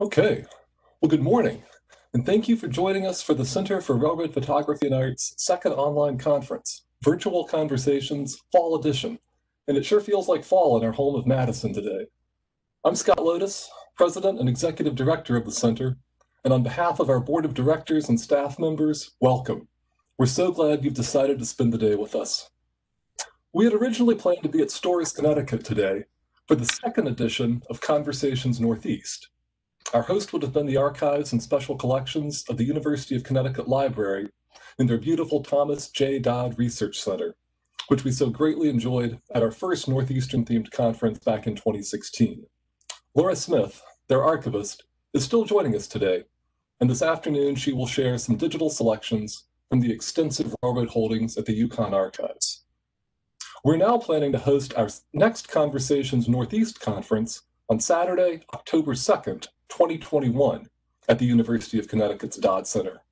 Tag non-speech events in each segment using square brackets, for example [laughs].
Okay, well, good morning, and thank you for joining us for the Center for Railroad Photography and Art's second online conference, Virtual Conversations Fall Edition. And it sure feels like fall in our home of Madison today. I'm Scott Lothes, President and Executive Director of the Center, and on behalf of our Board of Directors and staff members, welcome. We're so glad you've decided to spend the day with us. We had originally planned to be at Storrs, Connecticut today for the second edition of Conversations Northeast. Our host would have been the archives and special collections of the University of Connecticut Library in their beautiful Thomas J. Dodd Research Center, which we so greatly enjoyed at our first Northeastern themed conference back in 2016. Laura Smith, their archivist, is still joining us today, and this afternoon she will share some digital selections from the extensive railroad holdings at the UConn Archives. We're now planning to host our next Conversations Northeast conference on Saturday, October 2nd 2021 at the University of Connecticut's Dodd Center.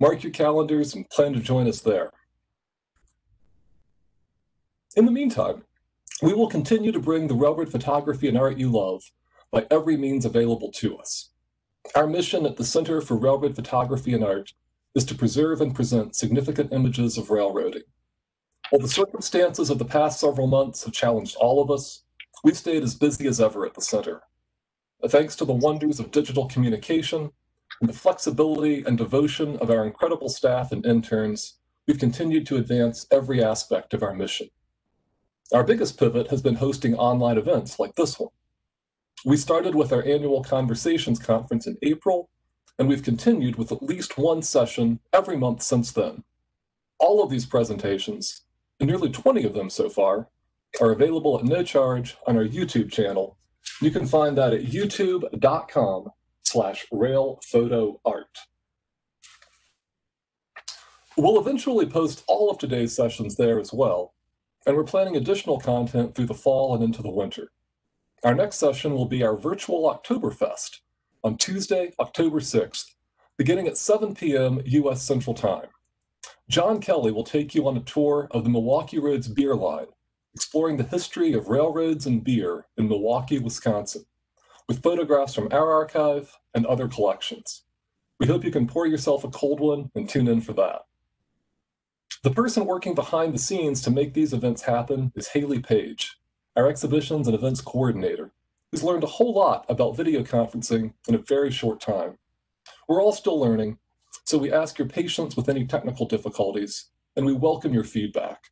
Mark your calendars and plan to join us there. In the meantime, we will continue to bring the railroad photography and art you love by every means available to us. Our mission at the Center for Railroad Photography and Art is to preserve and present significant images of railroading. While the circumstances of the past several months have challenged all of us, we've stayed as busy as ever at the center thanks to the wonders of digital communication and the flexibility and devotion of our incredible staff and interns, we've continued to advance every aspect of our mission. Our biggest pivot has been hosting online events like this one. We started with our annual Conversations Conference in April, and we've continued with at least one session every month since then. All of these presentations, and nearly 20 of them so far, are available at no charge on our YouTube channel you can find that at youtube.com slash railphotoart. We'll eventually post all of today's sessions there as well, and we're planning additional content through the fall and into the winter. Our next session will be our virtual Oktoberfest on Tuesday, October 6th, beginning at 7 p.m. U.S. Central Time. John Kelly will take you on a tour of the Milwaukee Roads beer line exploring the history of railroads and beer in Milwaukee, Wisconsin, with photographs from our archive and other collections. We hope you can pour yourself a cold one and tune in for that. The person working behind the scenes to make these events happen is Haley Page, our exhibitions and events coordinator, who's learned a whole lot about video conferencing in a very short time. We're all still learning, so we ask your patience with any technical difficulties, and we welcome your feedback.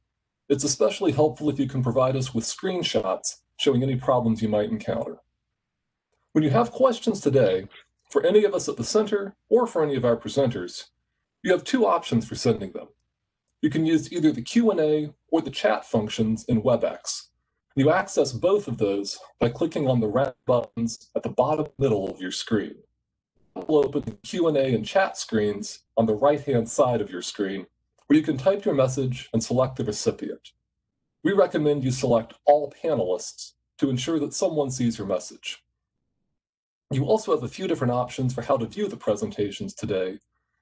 It's especially helpful if you can provide us with screenshots showing any problems you might encounter. When you have questions today, for any of us at the center or for any of our presenters, you have two options for sending them. You can use either the Q&A or the chat functions in WebEx. You access both of those by clicking on the red buttons at the bottom middle of your screen. We'll open the Q&A and chat screens on the right-hand side of your screen where you can type your message and select the recipient. We recommend you select all panelists to ensure that someone sees your message. You also have a few different options for how to view the presentations today,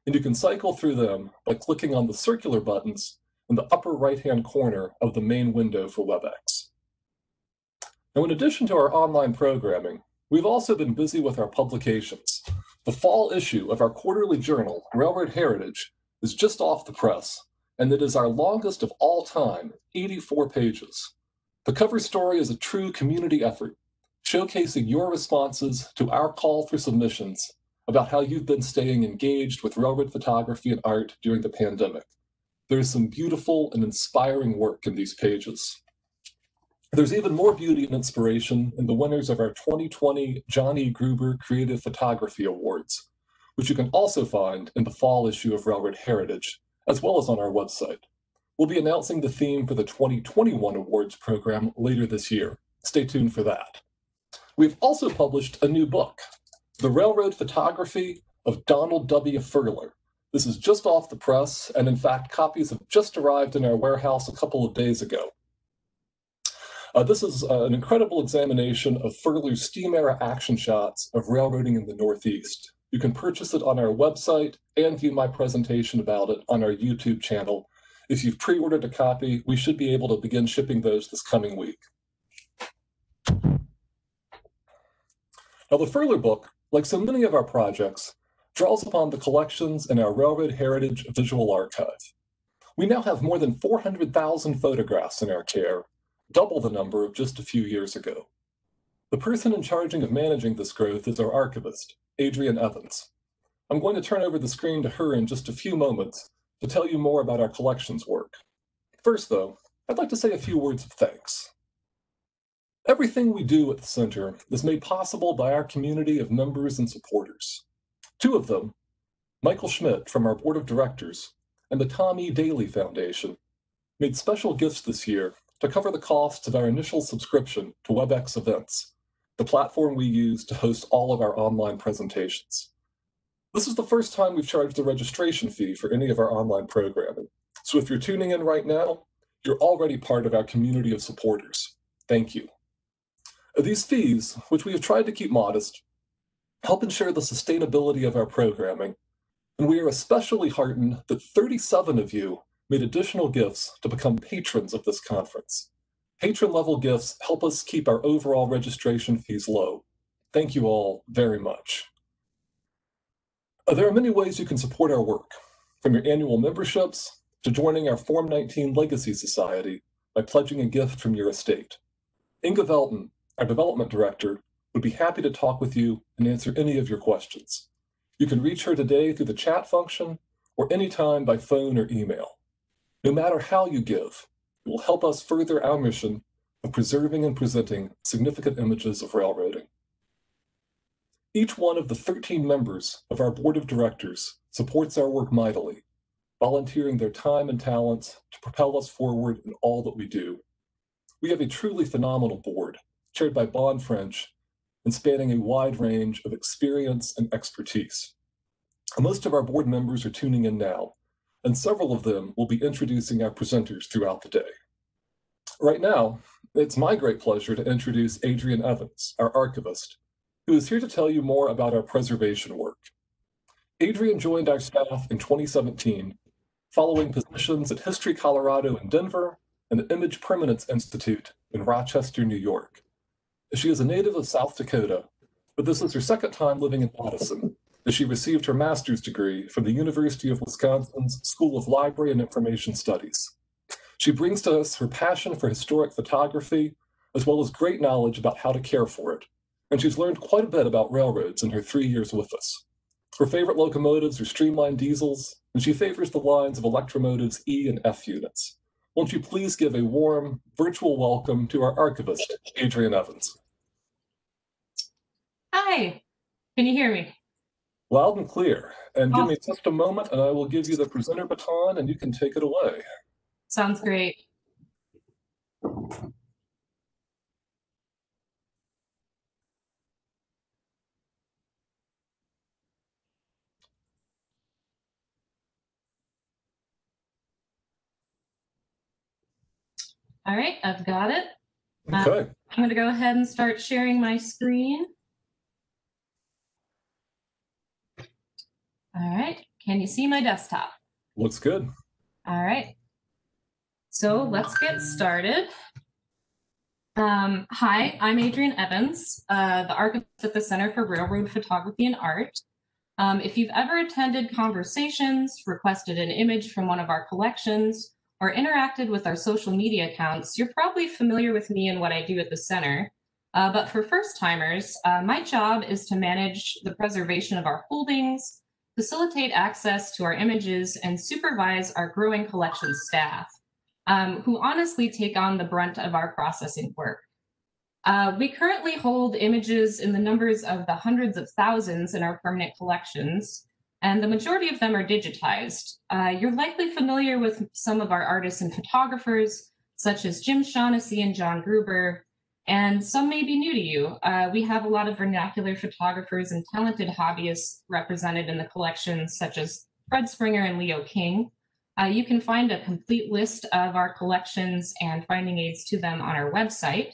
and you can cycle through them by clicking on the circular buttons in the upper right-hand corner of the main window for WebEx. Now, in addition to our online programming, we've also been busy with our publications. The fall issue of our quarterly journal, Railroad Heritage, is just off the press, and it is our longest of all time, 84 pages. The cover story is a true community effort, showcasing your responses to our call for submissions about how you've been staying engaged with railroad photography and art during the pandemic. There's some beautiful and inspiring work in these pages. There's even more beauty and inspiration in the winners of our 2020 John E. Gruber Creative Photography Awards, which you can also find in the fall issue of Railroad Heritage, as well as on our website. We'll be announcing the theme for the 2021 awards program later this year. Stay tuned for that. We've also published a new book, The Railroad Photography of Donald W. Furler. This is just off the press, and in fact, copies have just arrived in our warehouse a couple of days ago. Uh, this is uh, an incredible examination of Furler's steam era action shots of railroading in the Northeast. You can purchase it on our website and view my presentation about it on our YouTube channel. If you've pre-ordered a copy, we should be able to begin shipping those this coming week. Now, the Furler book like so many of our projects, draws upon the collections in our Railroad Heritage Visual Archive. We now have more than 400,000 photographs in our care, double the number of just a few years ago. The person in charge of managing this growth is our archivist, Adrienne Evans. I'm going to turn over the screen to her in just a few moments to tell you more about our collections work. First, though, I'd like to say a few words of thanks. Everything we do at the Center is made possible by our community of members and supporters. Two of them, Michael Schmidt from our board of directors and the Tom E. Dailey Foundation, made special gifts this year to cover the costs of our initial subscription to WebEx Events, the platform we use to host all of our online presentations. This is the first time we've charged a registration fee for any of our online programming. So if you're tuning in right now, you're already part of our community of supporters. Thank you. These fees, which we have tried to keep modest, help ensure the sustainability of our programming, and we are especially heartened that 37 of you made additional gifts to become patrons of this conference. Patron level gifts help us keep our overall registration fees low. Thank you all very much. Uh, there are many ways you can support our work, from your annual memberships to joining our Form 19 Legacy Society by pledging a gift from your estate. Inga Velton, our development director, would be happy to talk with you and answer any of your questions. You can reach her today through the chat function or anytime by phone or email. No matter how you give, will help us further our mission of preserving and presenting significant images of railroading. Each one of the 13 members of our board of directors supports our work mightily, volunteering their time and talents to propel us forward in all that we do. We have a truly phenomenal board, chaired by Bon French, and spanning a wide range of experience and expertise. Most of our board members are tuning in now, and several of them will be introducing our presenters throughout the day. Right now, it's my great pleasure to introduce Adrienne Evans, our archivist, who is here to tell you more about our preservation work. Adrienne joined our staff in 2017, following positions at History Colorado in Denver and the Image Permanence Institute in Rochester, New York. She is a native of South Dakota, but this is her second time living in Madison, as she received her master's degree from the University of Wisconsin's School of Library and Information Studies. She brings to us her passion for historic photography, as well as great knowledge about how to care for it, and she's learned quite a bit about railroads in her three years with us. Her favorite locomotives are streamlined diesels, and she favors the lines of Electromotive's E and F units. Won't you please give a warm virtual welcome to our archivist, Adrienne Evans. Hi, can you hear me? Loud and clear. And give me just a moment and I will give you the presenter baton and you can take it away. Sounds great. All right, I've got it. Uh, Okay. I'm going to go ahead and start sharing my screen. All right, can you see my desktop? Looks good. All right. So let's get started. Um, hi, I'm Adrienne Evans, uh, the archivist at the Center for Railroad Photography and Art. Um, if you've ever attended conversations, requested an image from one of our collections, or interacted with our social media accounts, you're probably familiar with me and what I do at the center. Uh, but for first timers, uh, my job is to manage the preservation of our holdings, facilitate access to our images, and supervise our growing collection staff, um, who honestly take on the brunt of our processing work. Uh, we currently hold images in the numbers of the hundreds of thousands in our permanent collections, and the majority of them are digitized. Uh, you're likely familiar with some of our artists and photographers, such as Jim Shaughnessy and John Gruber, and some may be new to you. Uh, we have a lot of vernacular photographers and talented hobbyists represented in the collections, such as Fred Springer and Leo King. Uh, you can find a complete list of our collections and finding aids to them on our website.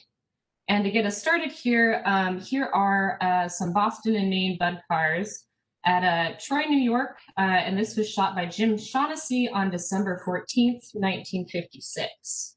And to get us started here, um, here are uh, some Boston and Maine Budd cars at uh, Troy, New York, uh, and this was shot by Jim Shaughnessy on December 14th, 1956.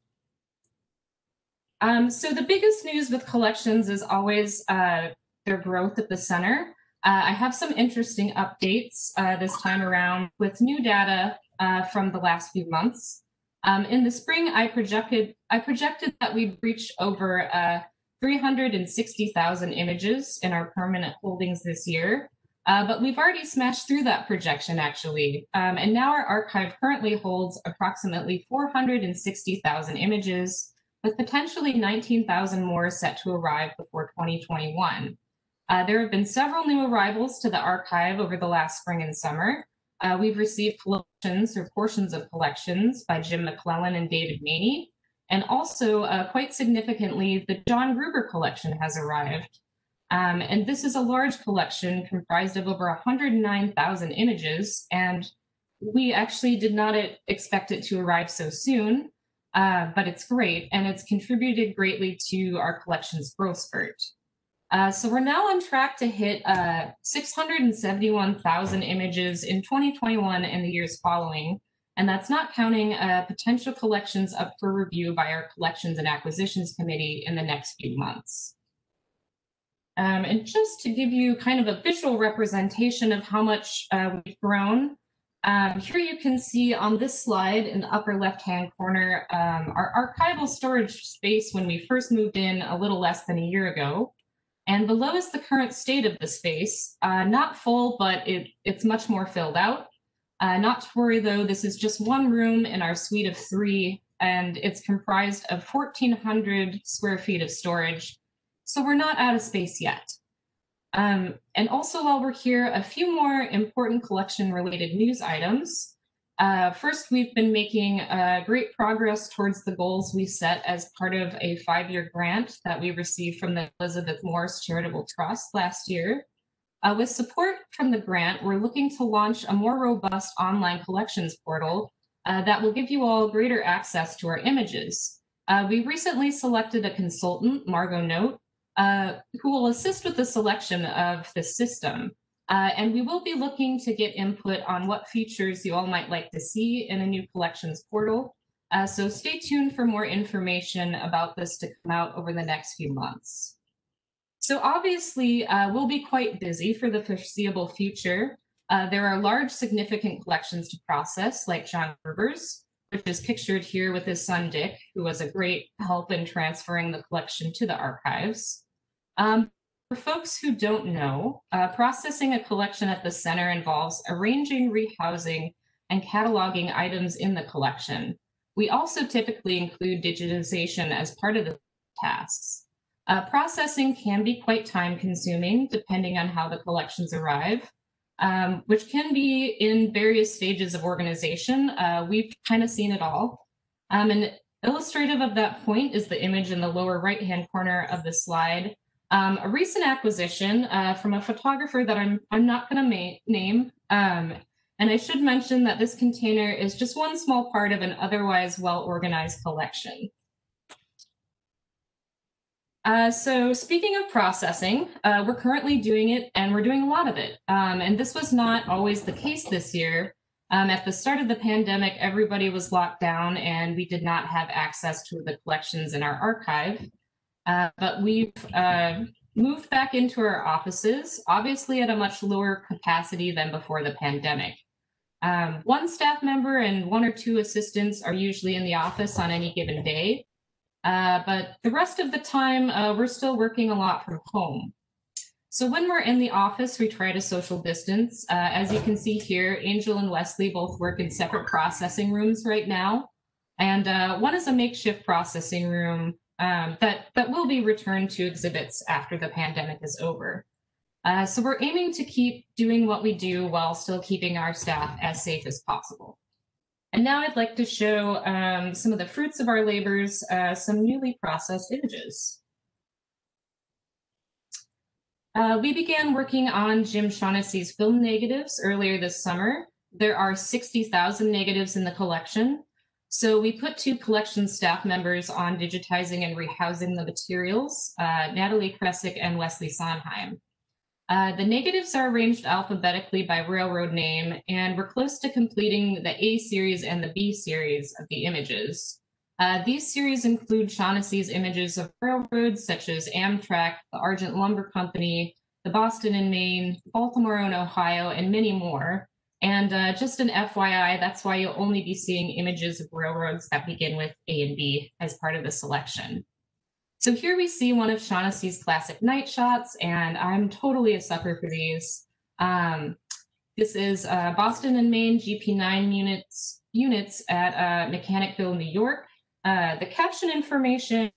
Um, so the biggest news with collections is always uh, their growth at the center. Uh, I have some interesting updates uh, this time around with new data uh, from the last few months. Um, in the spring, I projected I projected that we'd reach over uh, 360,000 images in our permanent holdings this year, uh, but we've already smashed through that projection actually, um, and now our archive currently holds approximately 460,000 images, with potentially 19,000 more set to arrive before 2021. Uh, there have been several new arrivals to the archive over the last spring and summer. Uh, we've received collections or portions of collections by Jim McClellan and David Maney. And also, uh, quite significantly, the John Gruber collection has arrived. Um, and this is a large collection comprised of over 109,000 images. And we actually did not expect it to arrive so soon, uh, but it's great. And it's contributed greatly to our collection's growth spurt. Uh, so we're now on track to hit uh, 671,000 images in 2021 and the years following. And that's not counting uh, potential collections up for review by our Collections and Acquisitions Committee in the next few months. Um, and just to give you kind of a visual representation of how much uh, we've grown, um, here you can see on this slide in the upper left-hand corner, um, our archival storage space when we first moved in a little less than a year ago. And below is the current state of the space. Uh, not full, but it, it's much more filled out. Uh, not to worry though, this is just one room in our suite of three, and it's comprised of 1,400 square feet of storage. So we're not out of space yet. Um, and also while we're here, a few more important collection related news items. Uh, first, we've been making uh, great progress towards the goals we set as part of a five-year grant that we received from the Elizabeth Morse Charitable Trust last year. Uh, with support from the grant, we're looking to launch a more robust online collections portal uh, that will give you all greater access to our images. Uh, we recently selected a consultant, Margot Note, uh, who will assist with the selection of the system. Uh, and we will be looking to get input on what features you all might like to see in a new collections portal. Uh, so stay tuned for more information about this to come out over the next few months. So obviously, uh, we'll be quite busy for the foreseeable future. Uh, there are large significant collections to process, like John Gruber's, which is pictured here with his son Dick, who was a great help in transferring the collection to the archives. Um, for folks who don't know, uh, processing a collection at the center involves arranging, rehousing, and cataloging items in the collection. We also typically include digitization as part of the tasks. Uh, processing can be quite time consuming depending on how the collections arrive, um, which can be in various stages of organization. Uh, we've kind of seen it all. Um, and illustrative of that point is the image in the lower right-hand corner of the slide um, a recent acquisition uh, from a photographer that I'm, I'm not going to name. Um, and I should mention that this container is just one small part of an otherwise well-organized collection. Uh, so speaking of processing, uh, we're currently doing it and we're doing a lot of it. Um, and this was not always the case this year. Um, at the start of the pandemic, everybody was locked down and we did not have access to the collections in our archive. Uh, but we've uh, moved back into our offices, obviously at a much lower capacity than before the pandemic. Um, one staff member and one or two assistants are usually in the office on any given day. Uh, but the rest of the time, uh, we're still working a lot from home. So when we're in the office, we try to social distance. Uh, as you can see here, Angel and Wesley both work in separate processing rooms right now. And uh, one is a makeshift processing room um, that, that will be returned to exhibits after the pandemic is over. Uh, so we're aiming to keep doing what we do while still keeping our staff as safe as possible. And now I'd like to show um, some of the fruits of our labors, uh, some newly processed images. Uh, we began working on Jim Shaughnessy's film negatives earlier this summer. There are 60,000 negatives in the collection, so we put two collection staff members on digitizing and rehousing the materials, uh, Natalie Kresick and Wesley Sondheim. Uh, the negatives are arranged alphabetically by railroad name, and we're close to completing the A series and the B series of the images. Uh, these series include Shaughnessy's images of railroads such as Amtrak, the Argent Lumber Company, the Boston and Maine, Baltimore and Ohio, and many more. And uh, just an FYI, that's why you'll only be seeing images of railroads that begin with A and B as part of the selection. So here we see one of Shaughnessy's classic night shots, and I'm totally a sucker for these. Um, this is uh, Boston and Maine GP9 units units at uh, Mechanicville, New York. Uh, the caption information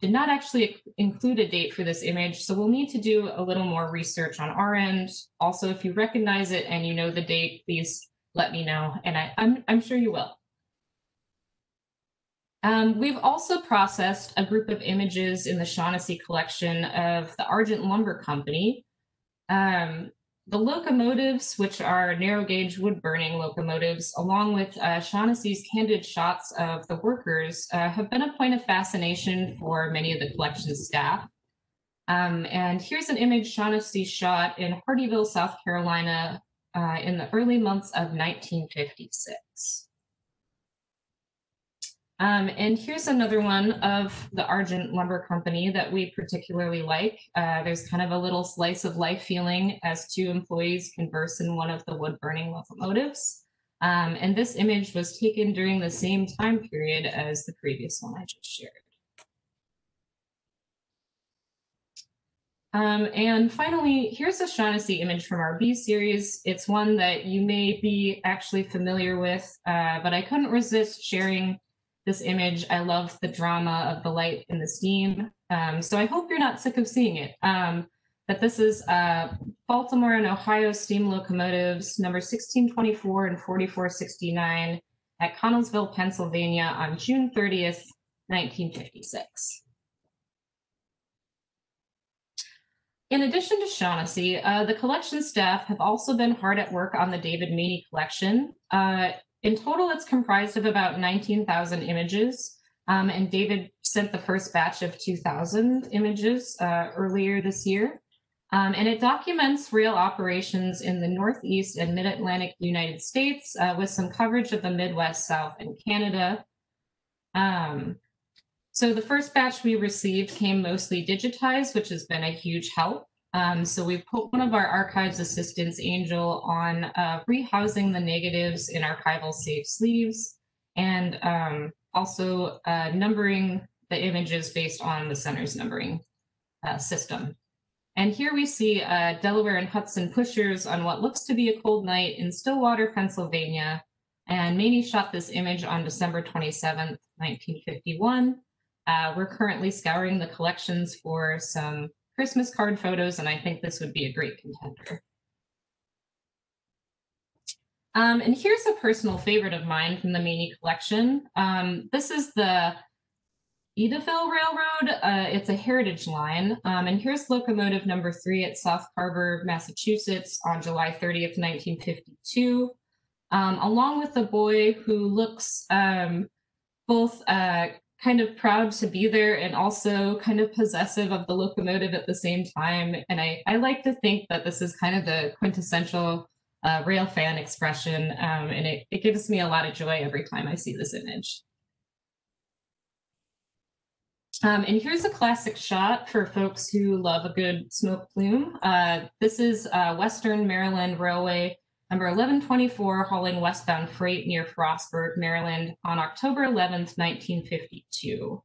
did not actually include a date for this image, so we'll need to do a little more research on our end. Also, if you recognize it and you know the date, please let me know, and I, I'm, I'm sure you will. Um, we've also processed a group of images in the Shaughnessy collection of the Argent Lumber Company. Um, the locomotives, which are narrow gauge wood burning locomotives, along with uh, Shaughnessy's candid shots of the workers, uh, have been a point of fascination for many of the collection staff. Um, and here's an image Shaughnessy shot in Hardeeville, South Carolina uh, in the early months of 1956. Um, and here's another one of the Argent Lumber Company that we particularly like. Uh, there's kind of a little slice of life feeling as two employees converse in one of the wood burning locomotives. Um, and this image was taken during the same time period as the previous one I just shared. Um, and finally, here's a Shaughnessy image from our B series. It's one that you may be actually familiar with, uh, but I couldn't resist sharing this image. I love the drama of the light and the steam. Um, so I hope you're not sick of seeing it. Um, but this is uh, Baltimore and Ohio steam locomotives, number 1624 and 4469 at Connellsville, Pennsylvania on June 30th, 1956. In addition to Shaughnessy, uh, the collection staff have also been hard at work on the David Meany collection. Uh, in total, it's comprised of about 19,000 images. Um, and David sent the first batch of 2,000 images uh, earlier this year. Um, and it documents real operations in the Northeast and Mid Atlantic United States uh, with some coverage of the Midwest, South, and Canada. Um, so the first batch we received came mostly digitized, which has been a huge help. Um, so we put one of our archives assistants, Angel, on uh, rehousing the negatives in archival safe sleeves and um, also uh, numbering the images based on the center's numbering uh, system. And here we see uh, Delaware and Hudson pushers on what looks to be a cold night in Stillwater, Pennsylvania. And Meany shot this image on December 27th, 1951. Uh, we're currently scouring the collections for some Christmas card photos, and I think this would be a great contender. Um, and here's a personal favorite of mine from the Meany collection. Um, this is the Edaville Railroad. Uh, it's a heritage line. Um, and here's locomotive number three at South Carver, Massachusetts on July 30th, 1952. Um, along with a boy who looks um, both uh, kind of proud to be there and also kind of possessive of the locomotive at the same time. And I, I like to think that this is kind of the quintessential uh, rail fan expression. Um, and it, it gives me a lot of joy every time I see this image. Um, and here's a classic shot for folks who love a good smoke plume. Uh, this is uh, Western Maryland Railway number 1124 hauling westbound freight near Frostburg, Maryland on October 11th, 1952.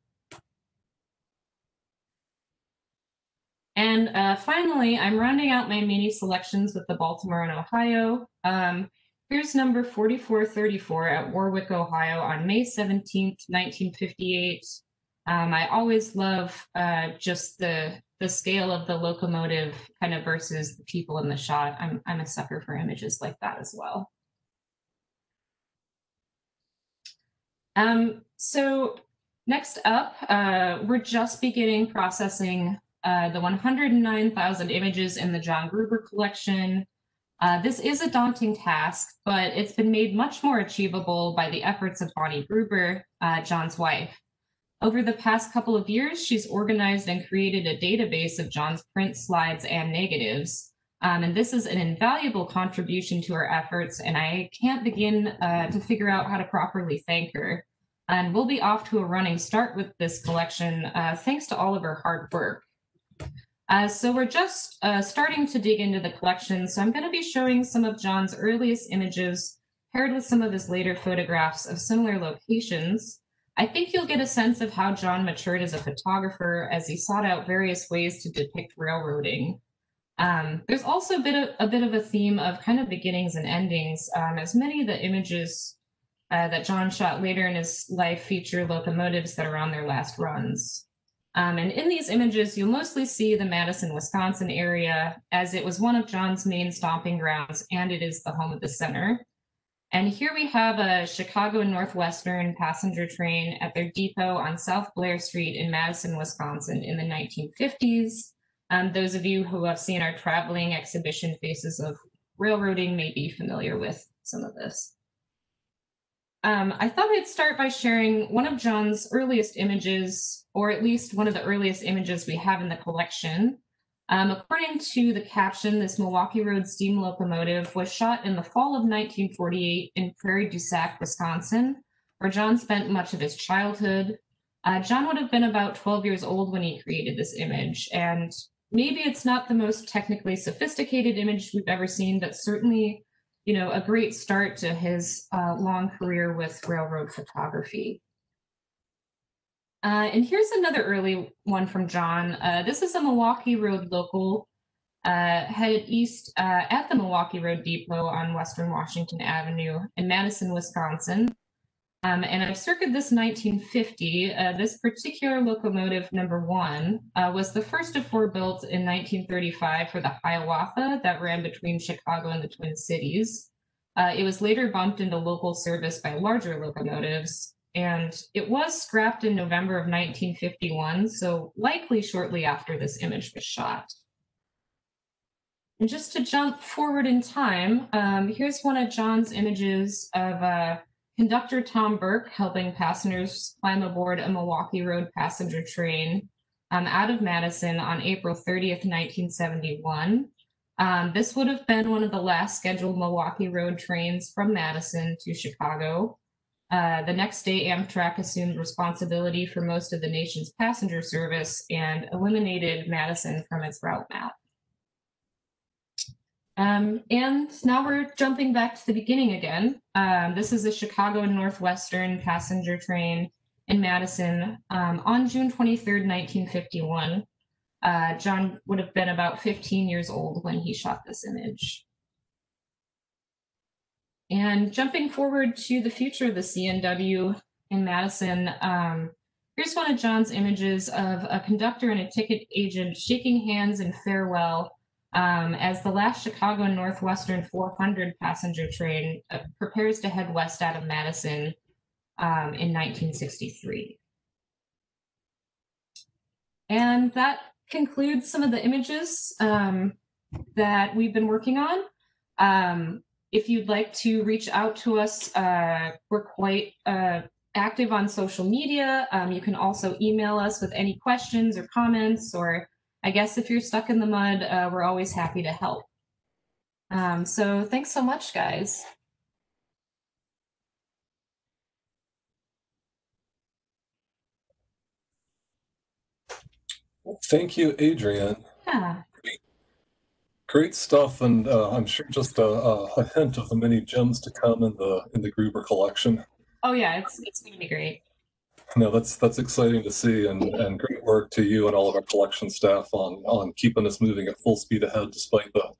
And uh, finally, I'm rounding out my mini selections with the Baltimore and Ohio. Um, here's number 4434 at Warwick, Ohio on May 17th, 1958. Um, I always love uh, just the the scale of the locomotive kind of versus the people in the shot. I'm I'm a sucker for images like that as well. Um, so next up, uh, we're just beginning processing uh, the 109,000 images in the John Gruber collection. Uh, this is a daunting task, but it's been made much more achievable by the efforts of Bonnie Gruber, uh, John's wife. Over the past couple of years, she's organized and created a database of John's print slides and negatives. Um, and this is an invaluable contribution to our efforts, and I can't begin uh, to figure out how to properly thank her. And we'll be off to a running start with this collection, uh, thanks to all of her hard work. Uh, so we're just uh, starting to dig into the collection. So I'm going to be showing some of John's earliest images paired with some of his later photographs of similar locations. I think you'll get a sense of how John matured as a photographer as he sought out various ways to depict railroading. Um, there's also a bit, of, a bit of a theme of kind of beginnings and endings, um, as many of the images uh, that John shot later in his life feature locomotives that are on their last runs. Um, and in these images, you'll mostly see the Madison, Wisconsin area, as it was one of John's main stomping grounds, and it is the home of the center. And here we have a Chicago Northwestern passenger train at their depot on South Blair Street in Madison, Wisconsin in the 1950s. Um, those of you who have seen our traveling exhibition Faces of Railroading may be familiar with some of this. Um, I thought I'd start by sharing one of John's earliest images, or at least one of the earliest images we have in the collection. Um, according to the caption, this Milwaukee Road steam locomotive was shot in the fall of 1948 in Prairie du Sac, Wisconsin, where John spent much of his childhood. Uh, John would have been about 12 years old when he created this image, and maybe it's not the most technically sophisticated image we've ever seen, but certainly you know, a great start to his uh, long career with railroad photography. Uh, and here's another early one from John. Uh, this is a Milwaukee Road local uh, headed east uh, at the Milwaukee Road Depot on Western Washington Avenue in Madison, Wisconsin. Um, and I circuit this 1950. Uh, this particular locomotive, number one, uh, was the first of four built in 1935 for the Hiawatha that ran between Chicago and the Twin Cities. It was later bumped into local service by larger locomotives, and it was scrapped in November of 1951, so likely shortly after this image was shot. And just to jump forward in time, um, here's one of John's images of uh, Conductor Tom Burke helping passengers climb aboard a Milwaukee Road passenger train um, out of Madison on April 30th, 1971. Um, this would have been one of the last scheduled Milwaukee Road trains from Madison to Chicago. Uh, the next day, Amtrak assumed responsibility for most of the nation's passenger service and eliminated Madison from its route map. Um, and now we're jumping back to the beginning again. Um, this is a Chicago Northwestern passenger train in Madison um, on June 23rd, 1951. Uh, John would have been about 15 years old when he shot this image. And jumping forward to the future of the CNW in Madison, um, here's one of John's images of a conductor and a ticket agent shaking hands in farewell um, as the last Chicago Northwestern 400 passenger train uh, prepares to head west out of Madison um, in 1963. And that concludes some of the images um, that we've been working on. If you'd like to reach out to us, uh, we're quite uh, active on social media. Um, you can also email us with any questions or comments or I guess if you're stuck in the mud, uh, we're always happy to help. Um, so thanks so much, guys. Thank you, Adrienne. Yeah. Great stuff, and uh, I'm sure just a, a, hint of the many gems to come in the in the Gruber collection. Oh yeah, it's it's gonna be great. No, that's that's exciting to see, and, and great work to you and all of our collection staff on on keeping us moving at full speed ahead despite the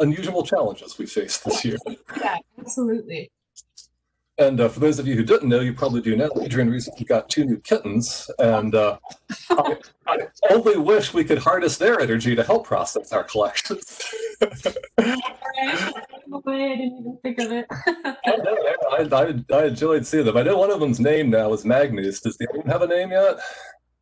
unusual challenges we faced this year. [laughs] Yeah, absolutely. And uh, for those of you who didn't know, you probably do now. Adrienne recently got two new kittens, and uh, I, I, only wish we could harness their energy to help process our collections. [laughs] I didn't even think of it. I, I, I, enjoyed seeing them. I know one of them's name now is Magnus. Does the other one have a name yet?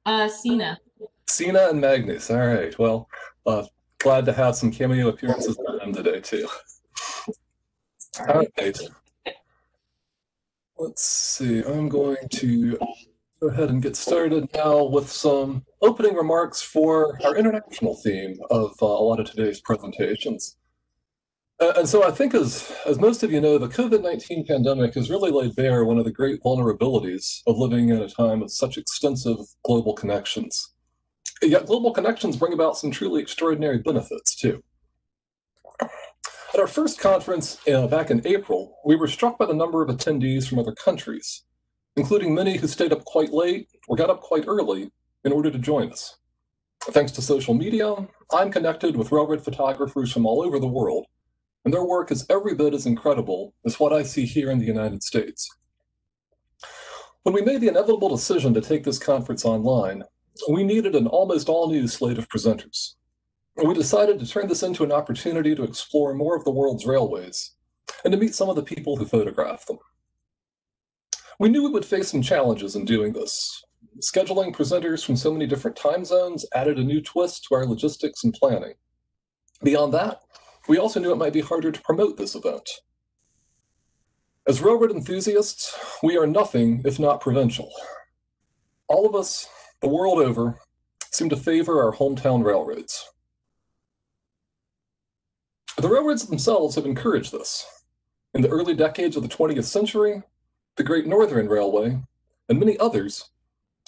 Uh, Cena. Cena and Magnus. All right. Well, uh, glad to have some cameo appearances from them today too. All right. Let's see, I'm going to go ahead and get started now with some opening remarks for our international theme of uh, a lot of today's presentations. Uh, and so I think as, as most of you know, the COVID-19 pandemic has really laid bare one of the great vulnerabilities of living in a time of such extensive global connections. Yet global connections bring about some truly extraordinary benefits too. At our first conference uh, back in April, we were struck by the number of attendees from other countries, including many who stayed up quite late or got up quite early in order to join us. Thanks to social media, I'm connected with railroad photographers from all over the world, and their work is every bit as incredible as what I see here in the United States. When we made the inevitable decision to take this conference online, we needed an almost all new slate of presenters. We decided to turn this into an opportunity to explore more of the world's railways and to meet some of the people who photograph them. We knew we would face some challenges in doing this. Scheduling presenters from so many different time zones added a new twist to our logistics and planning. Beyond that, we also knew it might be harder to promote this event. As railroad enthusiasts, we are nothing if not provincial. All of us, the world over, seem to favor our hometown railroads. The railroads themselves have encouraged this. In the early decades of the 20th century, the Great Northern Railway and many others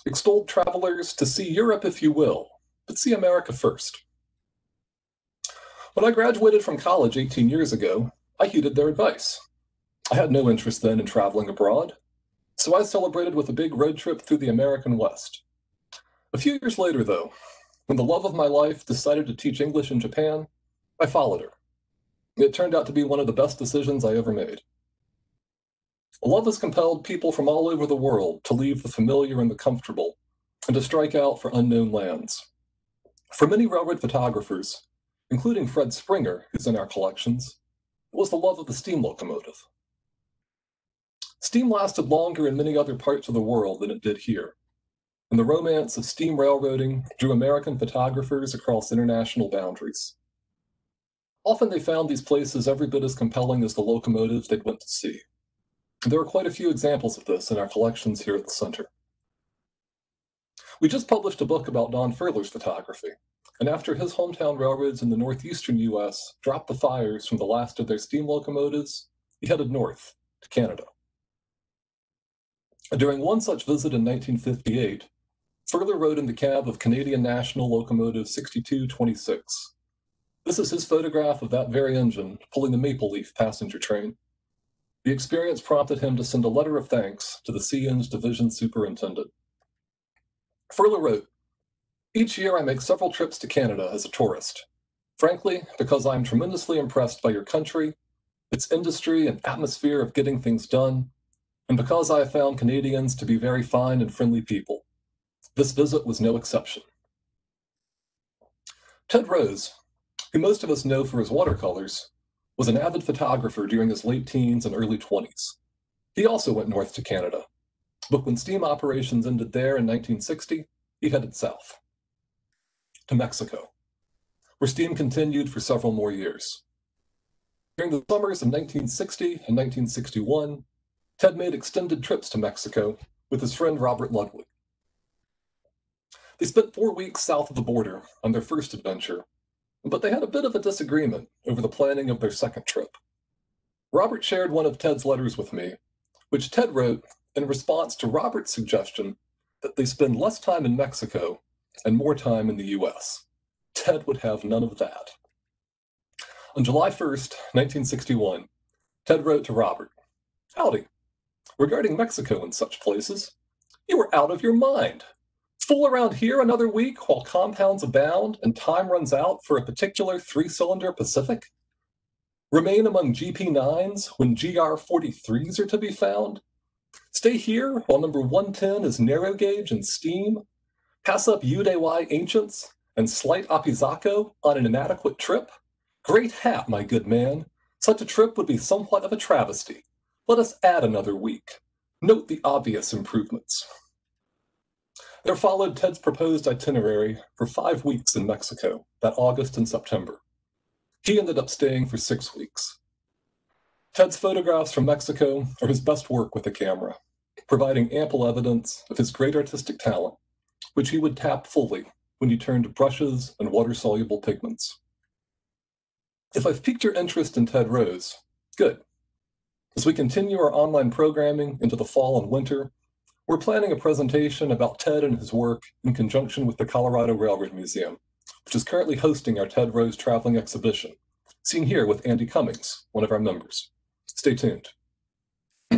extolled travelers to see Europe, if you will, but see America first. When I graduated from college 18 years ago, I heeded their advice. I had no interest then in traveling abroad, so I celebrated with a big road trip through the American West. A few years later, though, when the love of my life decided to teach English in Japan, I followed her. It turned out to be one of the best decisions I ever made. Love has compelled people from all over the world to leave the familiar and the comfortable and to strike out for unknown lands. For many railroad photographers, including Fred Springer, who's in our collections, it was the love of the steam locomotive. Steam lasted longer in many other parts of the world than it did here, and the romance of steam railroading drew American photographers across international boundaries. Often they found these places every bit as compelling as the locomotives they'd went to see. There are quite a few examples of this in our collections here at the center. We just published a book about Don Furler's photography, and after his hometown railroads in the northeastern US dropped the fires from the last of their steam locomotives, he headed north to Canada. During one such visit in 1958, Furler rode in the cab of Canadian National Locomotive 6226, this is his photograph of that very engine pulling the Maple Leaf passenger train. The experience prompted him to send a letter of thanks to the CN's division superintendent. Furler wrote, Each year I make several trips to Canada as a tourist. Frankly, because I am tremendously impressed by your country, its industry and atmosphere of getting things done, and because I have found Canadians to be very fine and friendly people. This visit was no exception. Ted Rose, who most of us know for his watercolors, was an avid photographer during his late teens and early 20s. He also went north to Canada, but when steam operations ended there in 1960, he headed south to Mexico, where steam continued for several more years. During the summers of 1960 and 1961, Ted made extended trips to Mexico with his friend Robert Ludwig. They spent four weeks south of the border on their first adventure but they had a bit of a disagreement over the planning of their second trip. Robert shared one of Ted's letters with me, which Ted wrote in response to Robert's suggestion that they spend less time in Mexico and more time in the US. Ted would have none of that. On July 1st, 1961, Ted wrote to Robert Howdy. Regarding Mexico and such places, you were out of your mind fool around here another week while compounds abound and time runs out for a particular three cylinder Pacific? Remain among GP9s when GR43s are to be found? Stay here while number 110 is narrow gauge and steam? Pass up UDY Ancients and slight Apizaco on an inadequate trip? Great hat, my good man. Such a trip would be somewhat of a travesty. Let us add another week. Note the obvious improvements. There followed Ted's proposed itinerary for five weeks in Mexico, that August and September. He ended up staying for six weeks. Ted's photographs from Mexico are his best work with a camera, providing ample evidence of his great artistic talent, which he would tap fully when he turned to brushes and water-soluble pigments. If I've piqued your interest in Ted Rose, good. As we continue our online programming into the fall and winter, We're planning a presentation about TED and his work in conjunction with the Colorado Railroad Museum, which is currently hosting our Ted Rose traveling exhibition, seen here with Andy Cummings, one of our members. Stay tuned. [clears throat]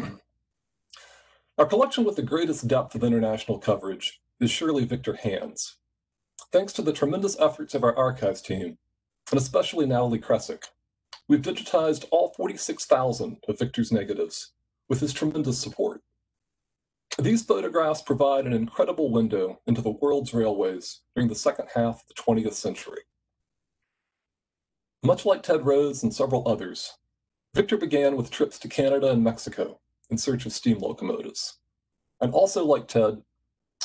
our collection with the greatest depth of international coverage is surely Victor Hand's. Thanks to the tremendous efforts of our archives team, and especially Natalie Kresick, we've digitized all 46,000 of Victor's negatives with his tremendous support. These photographs provide an incredible window into the world's railways during the second half of the 20th century. Much like Ted Rose and several others, Victor began with trips to Canada and Mexico in search of steam locomotives. And also like Ted,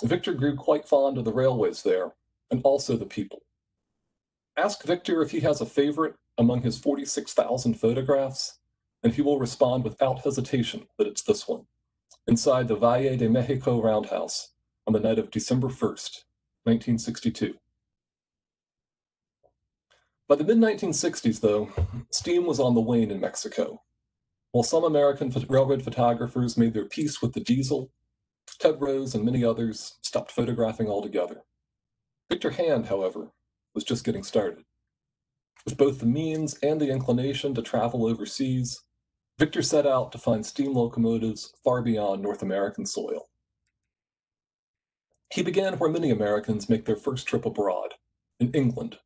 Victor grew quite fond of the railways there and also the people. Ask Victor if he has a favorite among his 46,000 photographs, and he will respond without hesitation that it's this one, inside the Valle de Mexico roundhouse on the night of December 1st, 1962. By the mid 1960s, though, steam was on the wane in Mexico. While some American railroad photographers made their peace with the diesel, Ted Rose and many others stopped photographing altogether. Victor Hand, however, was just getting started. With both the means and the inclination to travel overseas, Victor set out to find steam locomotives far beyond North American soil. He began where many Americans make their first trip abroad, in England,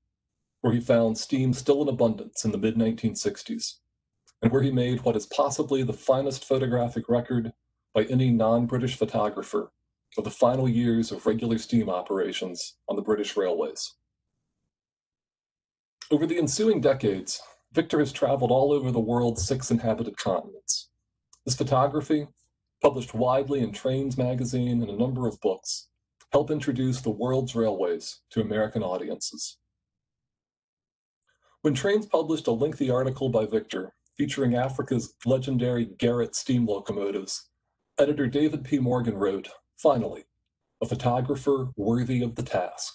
where he found steam still in abundance in the mid 1960s, and where he made what is possibly the finest photographic record by any non British photographer of the final years of regular steam operations on the British railways. Over the ensuing decades, Victor has traveled all over the world's six inhabited continents. His photography, published widely in Trains magazine and a number of books, help introduce the world's railways to American audiences. When Trains published a lengthy article by Victor featuring Africa's legendary Garratt steam locomotives, editor David P. Morgan wrote, Finally, a photographer worthy of the task.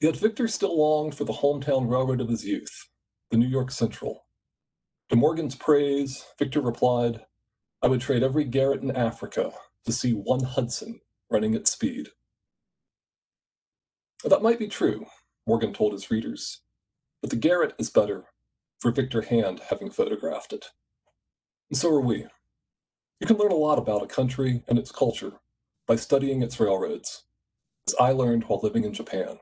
Yet Victor still longed for the hometown railroad of his youth, the New York Central. To Morgan's praise, Victor replied, I would trade every Garratt in Africa to see one Hudson running at speed. That might be true, Morgan told his readers, but the Garratt is better for Victor Hand having photographed it. And so are we. You can learn a lot about a country and its culture by studying its railroads, as I learned while living in Japan.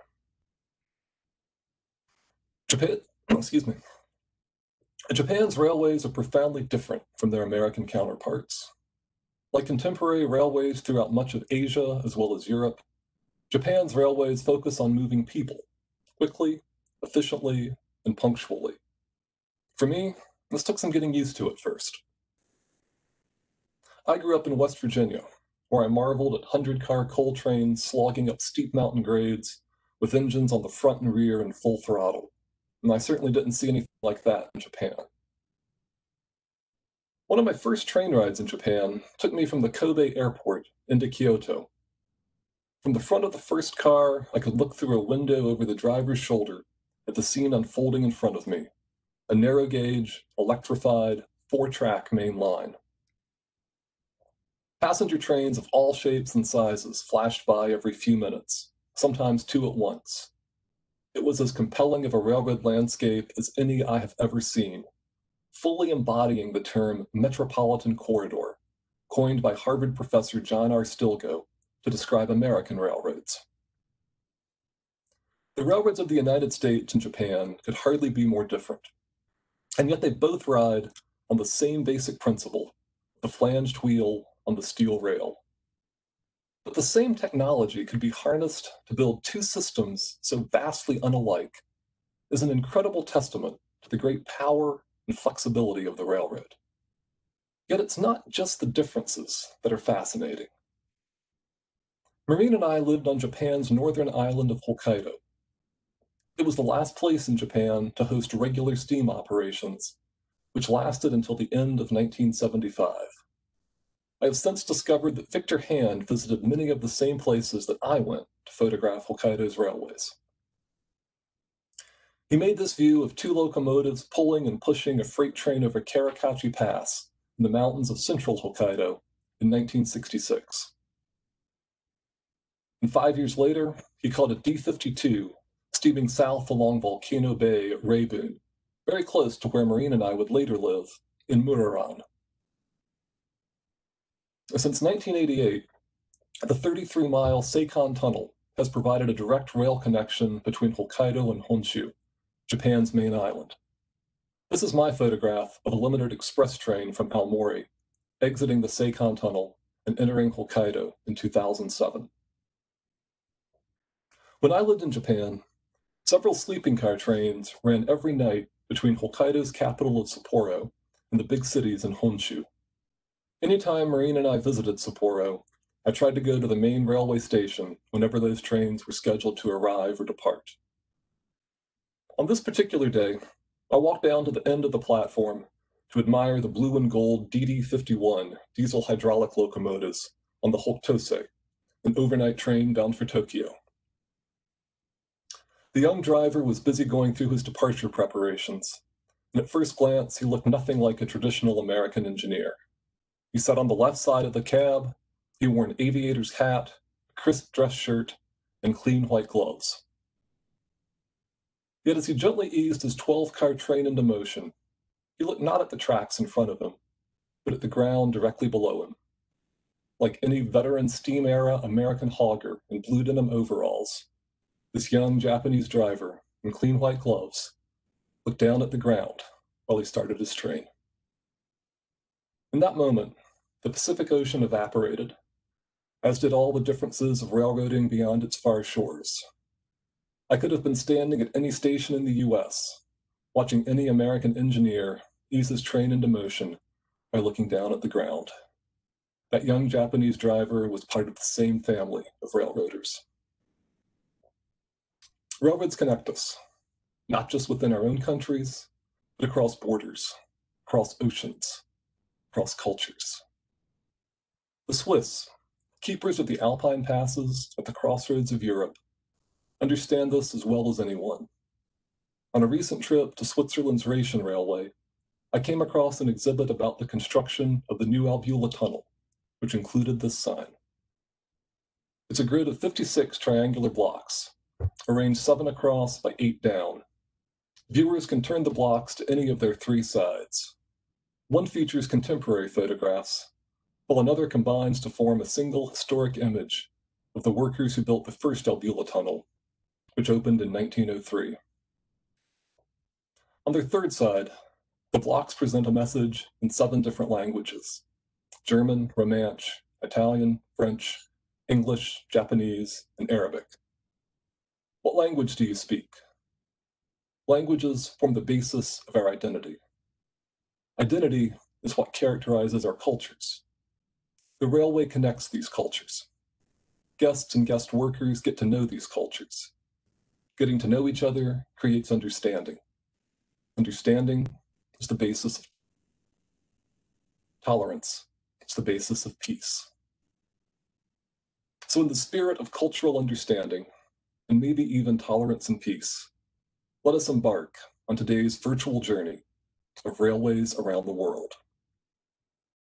Japan, oh, excuse me. Japan's railways are profoundly different from their American counterparts. Like contemporary railways throughout much of Asia as well as Europe, Japan's railways focus on moving people quickly, efficiently, and punctually. For me, this took some getting used to at first. I grew up in West Virginia, where I marveled at 100 car coal trains slogging up steep mountain grades with engines on the front and rear in full throttle. And I certainly didn't see anything like that in Japan. One of my first train rides in Japan took me from the Kobe airport into Kyoto. From the front of the first car, I could look through a window over the driver's shoulder at the scene unfolding in front of me a narrow gauge, electrified, four track main line. Passenger trains of all shapes and sizes flashed by every few minutes, sometimes two at once. It was as compelling of a railroad landscape as any I have ever seen, fully embodying the term metropolitan corridor, coined by Harvard professor John R. Stilgoe to describe American railroads. The railroads of the United States and Japan could hardly be more different, and yet they both ride on the same basic principle, the flanged wheel on the steel rail. But the same technology could be harnessed to build two systems so vastly unalike is an incredible testament to the great power and flexibility of the railroad. Yet it's not just the differences that are fascinating. Maureen and I lived on Japan's northern island of Hokkaido. It was the last place in Japan to host regular steam operations, which lasted until the end of 1975. I have since discovered that Victor Hand visited many of the same places that I went to photograph Hokkaido's railways. He made this view of two locomotives pulling and pushing a freight train over Karikachi Pass in the mountains of central Hokkaido in 1966. And five years later, he caught a D 52 steaming south along Volcano Bay at Rebun, very close to where Maureen and I would later live, in Muroran. Since 1988, the 33 mile Seikan Tunnel has provided a direct rail connection between Hokkaido and Honshu, Japan's main island. This is my photograph of a limited express train from Aomori, exiting the Seikan Tunnel and entering Hokkaido in 2007. When I lived in Japan, several sleeping car trains ran every night between Hokkaido's capital of Sapporo and the big cities in Honshu. Anytime Maureen and I visited Sapporo, I tried to go to the main railway station whenever those trains were scheduled to arrive or depart. On this particular day, I walked down to the end of the platform to admire the blue and gold DD51 diesel hydraulic locomotives on the Hokutosei, an overnight train bound for Tokyo. The young driver was busy going through his departure preparations, and at first glance, he looked nothing like a traditional American engineer. He sat on the left side of the cab he wore an aviator's hat, a crisp dress shirt, and clean white gloves. Yet as he gently eased his 12 car train into motion, he looked not at the tracks in front of him, but at the ground directly below him. Like any veteran steam era American hogger in blue denim overalls, this young Japanese driver in clean white gloves looked down at the ground while he started his train. In that moment, the Pacific Ocean evaporated as did all the differences of railroading beyond its far shores. I could have been standing at any station in the US, watching any American engineer ease his train into motion by looking down at the ground. That young Japanese driver was part of the same family of railroaders. Railroads connect us, not just within our own countries, but across borders, across oceans, across cultures. The Swiss Keepers of the Alpine passes at the crossroads of Europe understand this as well as anyone. On a recent trip to Switzerland's Rhaetian Railway, I came across an exhibit about the construction of the new Albula Tunnel, which included this sign. It's a grid of 56 triangular blocks, arranged seven across by eight down. Viewers can turn the blocks to any of their three sides. One features contemporary photographs, while another combines to form a single historic image of the workers who built the first Albula Tunnel, which opened in 1903. On their third side, the blocks present a message in seven different languages German, Romansh, Italian, French, English, Japanese, and Arabic. What language do you speak? Languages form the basis of our identity. Identity is what characterizes our cultures. The railway connects these cultures. Guests and guest workers get to know these cultures. Getting to know each other creates understanding. Understanding is the basis of tolerance. It's the basis of peace. So in the spirit of cultural understanding, and maybe even tolerance and peace, let us embark on today's virtual journey of railways around the world.